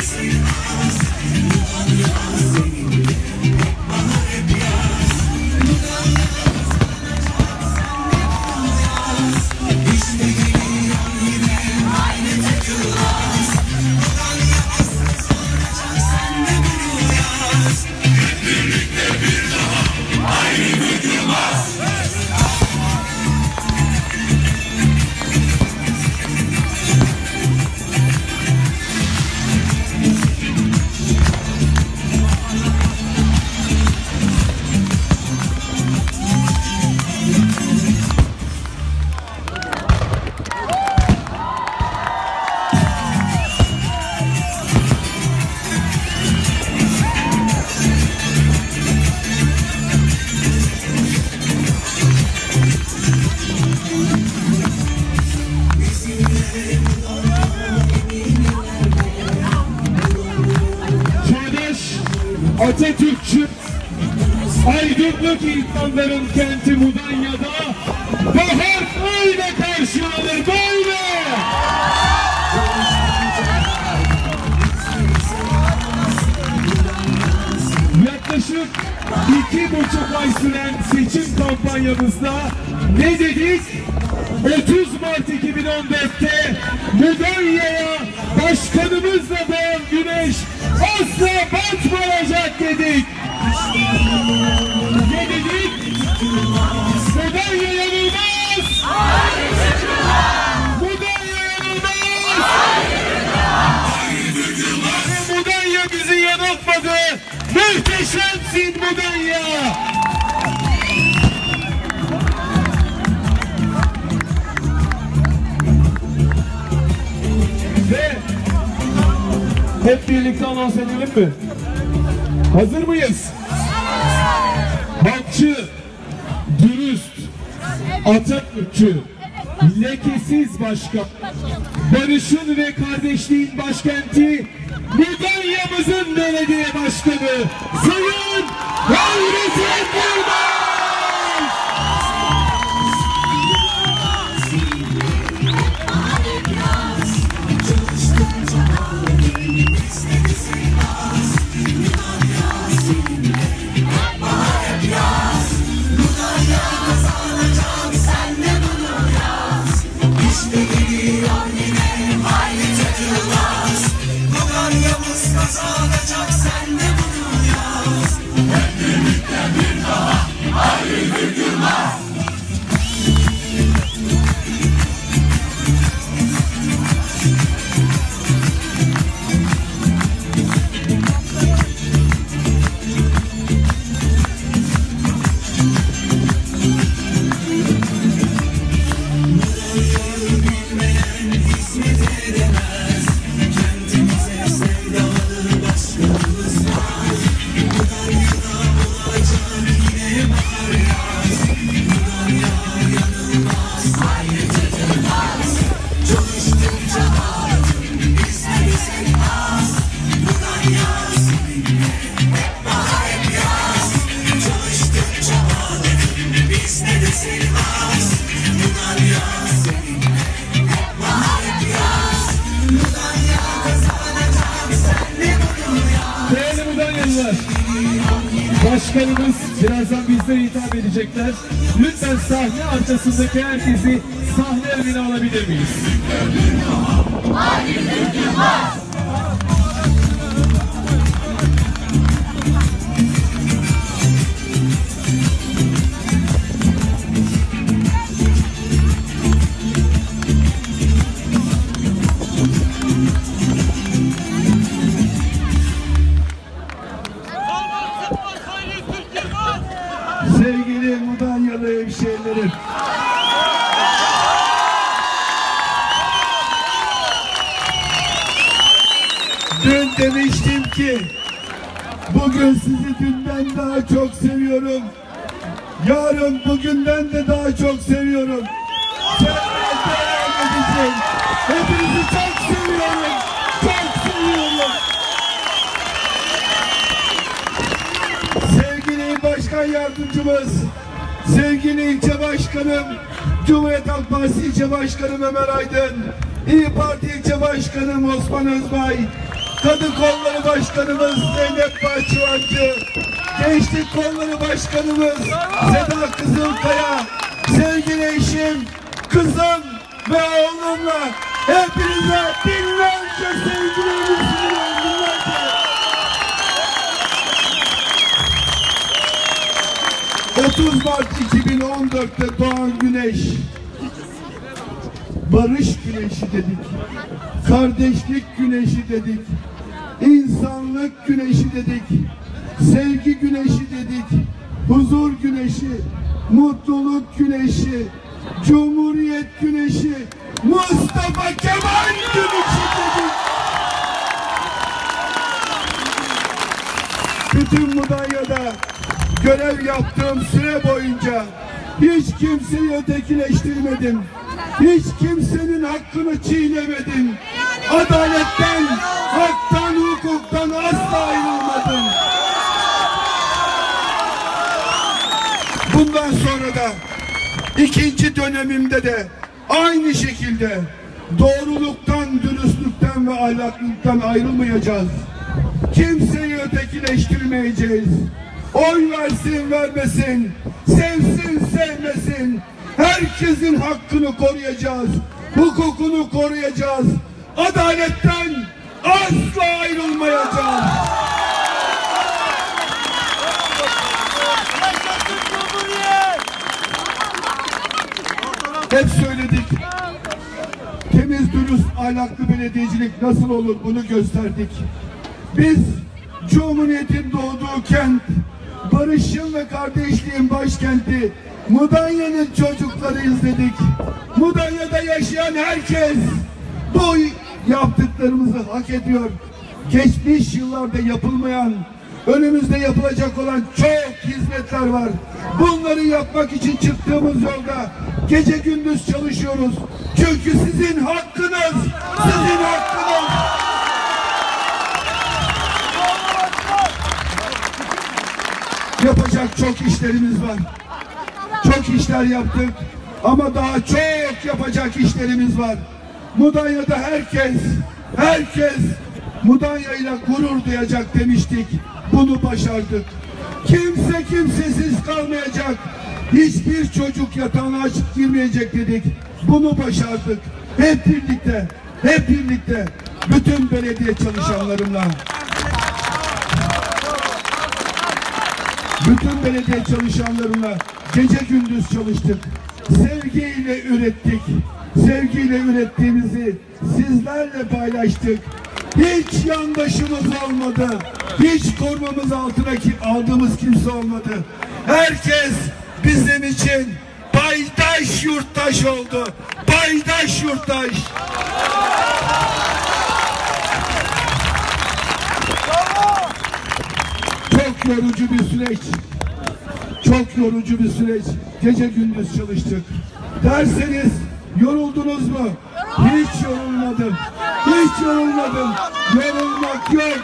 Thank you. İnsanların kenti Mudanya'da bahar böyle karşılanır böyle. Yaklaşık iki buçuk ay süren seçim kampanyamızda ne dedik? 30 Mart 2014'te Mudanya'ya başkanımızla doğan güneş asla batmayacak dedik. Muhteşemsin Mudanya! Ve hep birlikte anons edelim mi? Hazır mıyız? Bakçı, Atatürkçü, lekesiz başkan, barışın ve kardeşliğin başkenti, Mudanya'mızın belediye başkanı, Sayın Hayrettin Yılmaz! Hakkımız kazanacak sen de bunu yaz. Hep bir daha ayrı bir günah edecekler. Lütfen sahne arkasındaki herkesi sahne önüne alabilir miyiz? Sevgili Hemşehrilerim. Dün demiştim ki bugün sizi dünden daha çok seviyorum. Yarın bugünden de daha çok seviyorum. Hepinizi çok seviyorum. Çok seviyorum. Sevgili Başkan Yardımcımız, sevgili ilçe başkanım, Cumhuriyet Halk Partisi ilçe başkanım Ömer Aydın, İyi Parti ilçe başkanım Osman Özbay, Kadın Kolları Başkanımız Zeynep Bahçıvancı, Gençlik Kolları Başkanımız Seda Kızılkaya, sevgili eşim, kızım ve oğlumla hepinize binlerce sevgilerimi 30 Mart 2014'te doğan güneş barış güneşi dedik. Kardeşlik güneşi dedik. insanlık güneşi dedik. Sevgi güneşi dedik. Huzur güneşi, mutluluk güneşi, cumhuriyet güneşi, Mustafa Kemal güneşi dedik. bütün Mudanya'da görev yaptığım süre boyunca hiç kimseyi ötekileştirmedim. Hiç kimsenin hakkını çiğnemedim. Adaletten, haktan, hukuktan asla ayrılmadım. Bundan sonra da ikinci dönemimde de aynı şekilde doğruluktan, dürüstlükten ve ahlaklılıktan ayrılmayacağız. Kimseyi ötekileştirmeyeceğiz. Oy versin vermesin, sevsin sevmesin. Herkesin hakkını koruyacağız. Hukukunu koruyacağız. Adaletten asla ayrılmayacağız. Hep söyledik. Temiz, dürüst, ahlaklı belediyecilik nasıl olur bunu gösterdik. Biz Cumhuriyet'in doğduğu kent, barışın ve kardeşliğin başkenti Mudanya'nın çocuklarıyız dedik. Mudanya'da yaşayan herkes bu yaptıklarımızı hak ediyor. Geçmiş yıllarda yapılmayan, önümüzde yapılacak olan çok hizmetler var. Bunları yapmak için çıktığımız yolda gece gündüz çalışıyoruz. Çünkü sizin hakkınız, sizin hakkınız. Yapacak çok işlerimiz var. Çok işler yaptık ama daha çok yapacak işlerimiz var. Mudanya'da herkes, herkes Mudanya ile gurur duyacak demiştik. Bunu başardık. Kimse kimsesiz kalmayacak. Hiçbir çocuk yatağına açık girmeyecek dedik. Bunu başardık. Hep birlikte, hep birlikte bütün belediye çalışanlarımla bütün belediye çalışanlarına gece gündüz çalıştık. Sevgiyle ürettik. Sevgiyle ürettiğimizi sizlerle paylaştık. Hiç yandaşımız olmadı. Hiç korumamız altına ki aldığımız kimse olmadı. Herkes bizim için paydaş yurttaş oldu. Paydaş yurttaş. Yorucu bir süreç. Çok yorucu bir süreç. Gece gündüz çalıştık. Derseniz yoruldunuz mu? Hiç yorulmadım. Hiç yorulmadım. Yorulmak yok.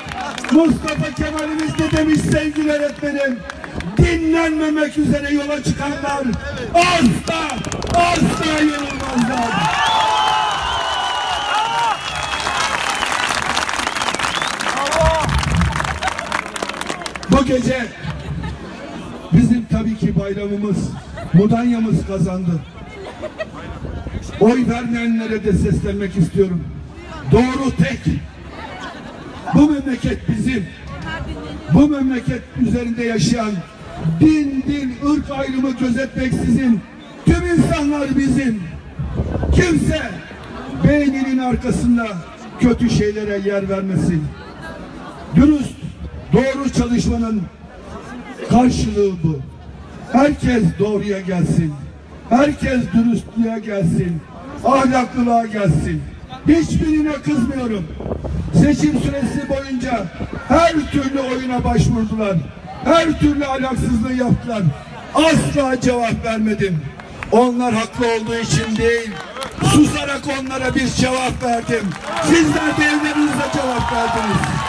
Mustafa Kemal'imiz de demiş sevgili öğretmenim. Dinlenmemek üzere yola çıkanlar asla asla yorulmazlar. Gece tabii ki bayramımız, Mudanya'mız kazandı. Oy vermeyenlere de seslenmek istiyorum. Doğru tek. Bu memleket bizim. Bu memleket üzerinde yaşayan din, din, ırk ayrımı gözetmeksizin tüm insanlar bizim. Kimse beyninin arkasında kötü şeylere yer vermesin. Dürüst, doğru çalışmanın karşılığı bu. Herkes doğruya gelsin. Herkes dürüstlüğe gelsin. Ahlaklılığa gelsin. Hiçbirine kızmıyorum. Seçim süresi boyunca her türlü oyuna başvurdular. Her türlü alaksızlığı yaptılar. Asla cevap vermedim. Onlar haklı olduğu için değil, susarak onlara bir cevap verdim. Sizler de evlerinizde cevap verdiniz.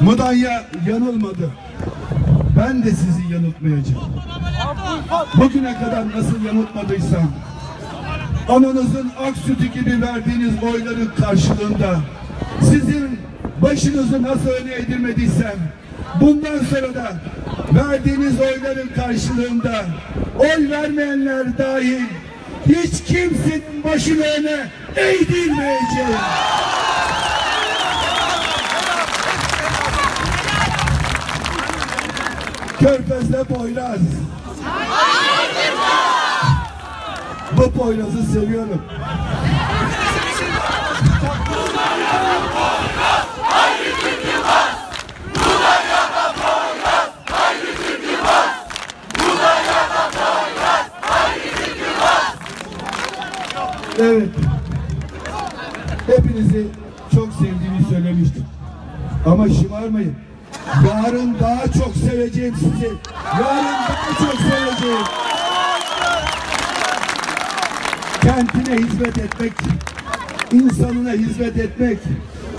Mudanya yanılmadı. Ben de sizi yanıltmayacağım. Bugüne kadar nasıl yanıltmadıysam, ananızın ak sütü gibi verdiğiniz oyların karşılığında, sizin başınızı nasıl öne eğdirmediysem, bundan sonra da verdiğiniz oyların karşılığında, oy vermeyenler dahil, hiç kimsenin başını öne eğdirmeyeceğim. Körfez'de Poyraz. Bu Poyraz'ı seviyorum. Evet. Hepinizi çok sevdiğimi söylemiştim. Ama şımarmayın. Yarın daha çok seveceğim sizi. Yarın daha çok seveceğim. Kentine hizmet etmek, insanına hizmet etmek,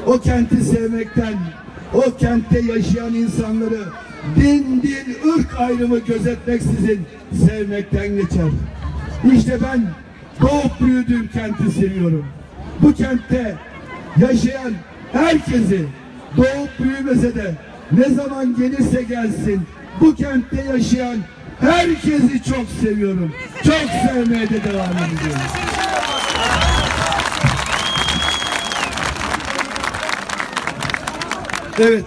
o kenti sevmekten, o kentte yaşayan insanları din, din, ırk ayrımı gözetmeksizin sevmekten geçer. İşte ben doğup büyüdüğüm kenti seviyorum. Bu kentte yaşayan herkesi doğup büyümese de ne zaman gelirse gelsin bu kentte yaşayan herkesi çok seviyorum. Çok sevmeye de devam edeceğim. Evet.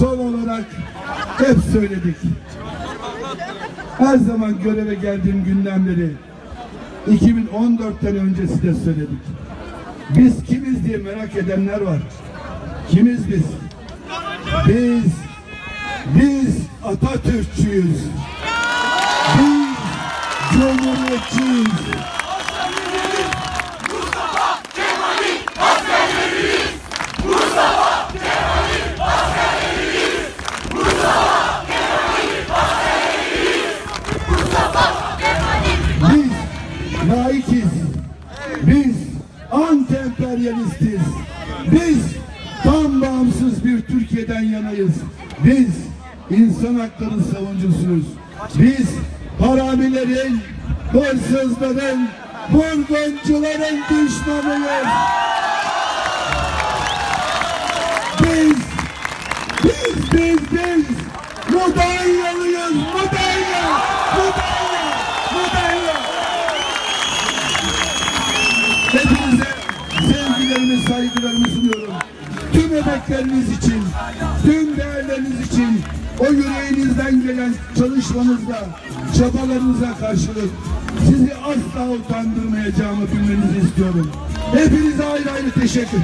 Son olarak hep söyledik. Her zaman göreve geldiğim günden beri 2014'ten önce size söyledik. Biz kimiz diye merak edenler var. Kimiz biz? Biz, biz Atatürkçüyüz. Biz Cumhuriyetçiyiz. Bir Türkiye'den yanayız. Biz insan hakları savuncusuyuz. Biz haramilerin, hırsızların, vurguncuların düşmanıyız. Biz, biz, biz, biz Mudanyalıyız, Mudanya, Mudanya, Mudanya. Hepinize sevgilerimi, saygılarımı sunuyorum tüm emekleriniz için, tüm değerleriniz için, o yüreğinizden gelen çalışmanızla, çabalarınıza karşılık sizi asla utandırmayacağımı bilmenizi istiyorum. Hepinize ayrı ayrı teşekkür.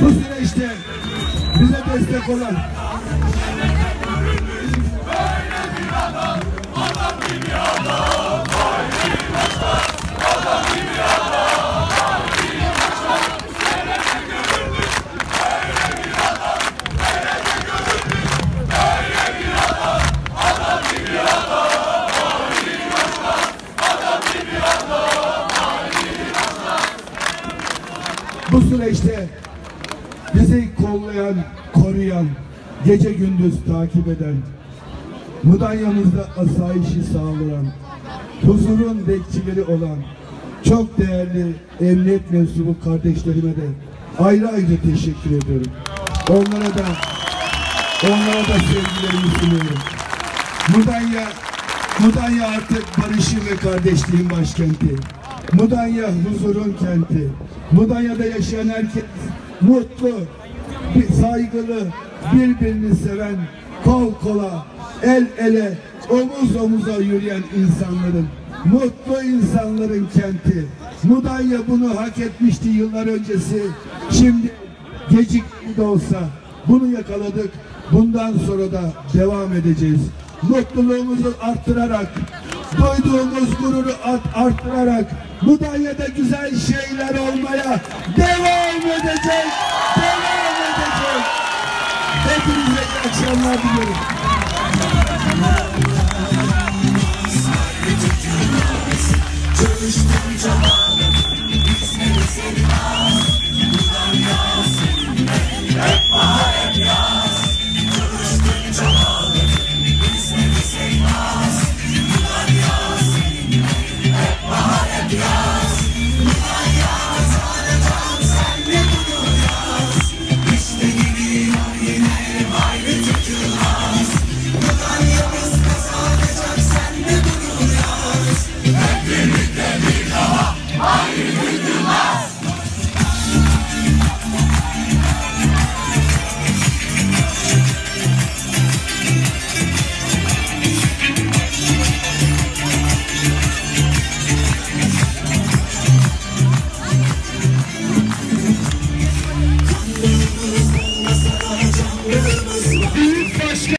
Bu süreçte bize destek olan Böyle bir adam, adam bir adam. Bizi kollayan, koruyan, gece gündüz takip eden, Mudanya'mızda asayişi sağlayan, huzurun bekçileri olan çok değerli emniyet mensubu kardeşlerime de ayrı ayrı teşekkür ediyorum. Onlara da onlara da sevgilerimi sunuyorum. Mudanya, Mudanya artık barışın ve kardeşliğin başkenti. Mudanya huzurun kenti. Mudanya'da yaşayan herkes mutlu, saygılı, birbirini seven, kol kola, el ele, omuz omuza yürüyen insanların, mutlu insanların kenti. Mudanya bunu hak etmişti yıllar öncesi. Şimdi gecikti de olsa bunu yakaladık. Bundan sonra da devam edeceğiz. Mutluluğumuzu arttırarak, duyduğumuz gururu art- arttırarak Mudanya'da güzel şeyler olmaya devam edecek. Devam edecek. Hepinize iyi akşamlar diliyorum.